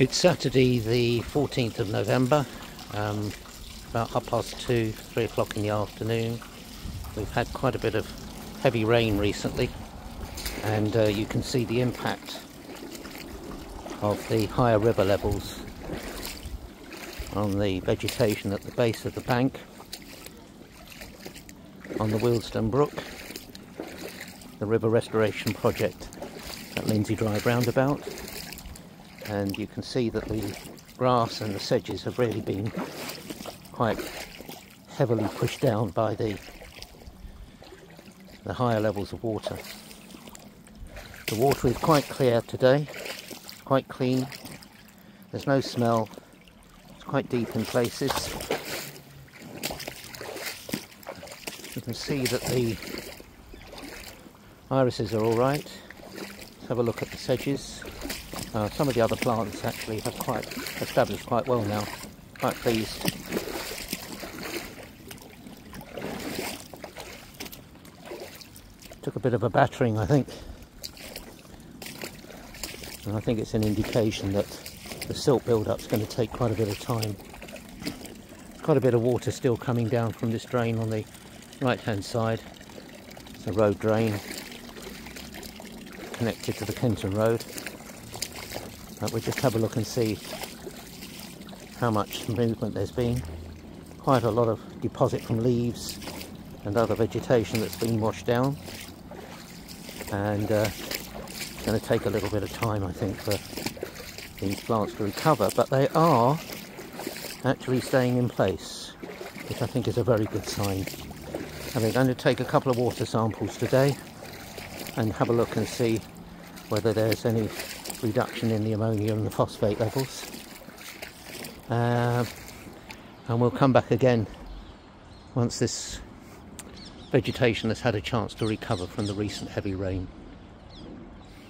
It's Saturday the 14th of November, um, about half past two, three o'clock in the afternoon. We've had quite a bit of heavy rain recently and uh, you can see the impact of the higher river levels on the vegetation at the base of the bank on the Wealdstone Brook, the river restoration project at Lindsay Drive roundabout and you can see that the grass and the sedges have really been quite heavily pushed down by the the higher levels of water. The water is quite clear today, quite clean, there's no smell, it's quite deep in places. You can see that the irises are alright. Let's have a look at the sedges. Uh, some of the other plants actually have quite established quite well now. Quite pleased. Took a bit of a battering, I think. And I think it's an indication that the silt build-up is going to take quite a bit of time. Quite a bit of water still coming down from this drain on the right-hand side. It's a road drain connected to the Kenton Road. But we'll just have a look and see how much movement there's been. Quite a lot of deposit from leaves and other vegetation that's been washed down. And uh, it's going to take a little bit of time, I think, for these plants to recover. But they are actually staying in place, which I think is a very good sign. And we're going to take a couple of water samples today and have a look and see whether there's any reduction in the ammonia and the phosphate levels. Uh, and we'll come back again once this vegetation has had a chance to recover from the recent heavy rain.